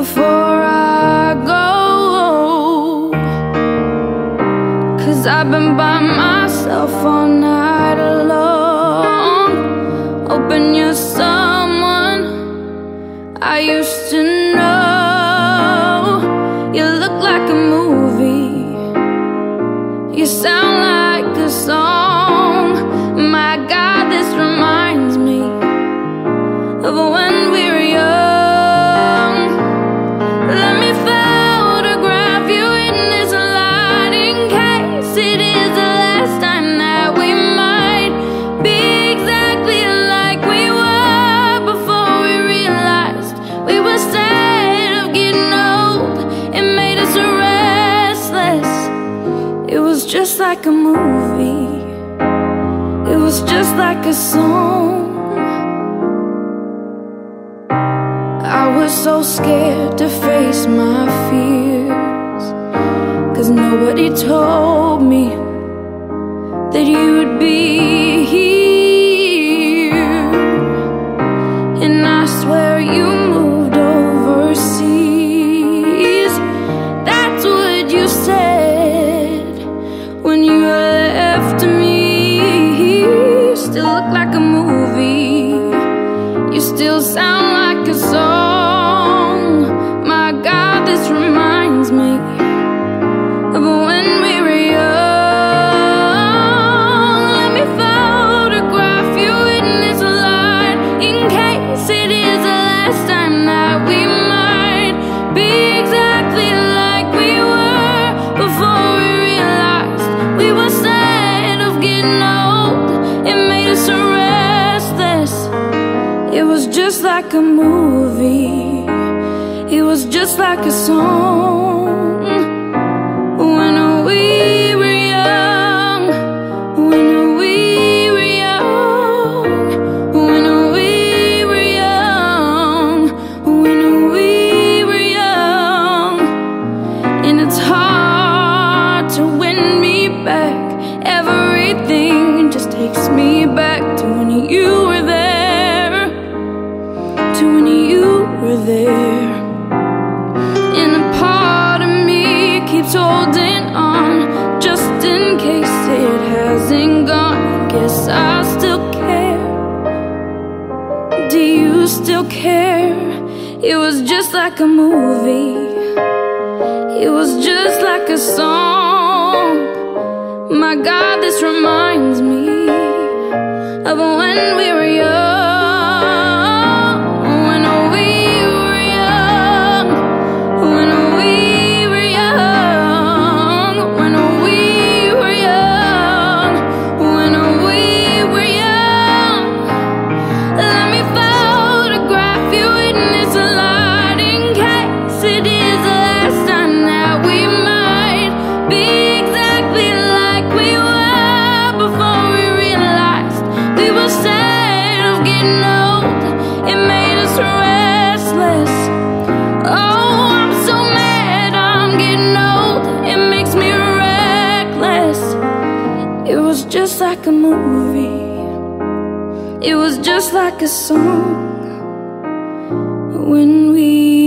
before I go? Cause I've been by myself all night alone. Hoping you're someone I used to know. You look like a movie. You sound like a song. My God, this reminds me Of when just like a movie. It was just like a song. I was so scared to face my fears. Cause nobody told me still look like a movie. You still sound like a movie. It was just like a song. It was just like a movie. It was just like a song. My God, this reminds me just like a movie. It was just like a song when we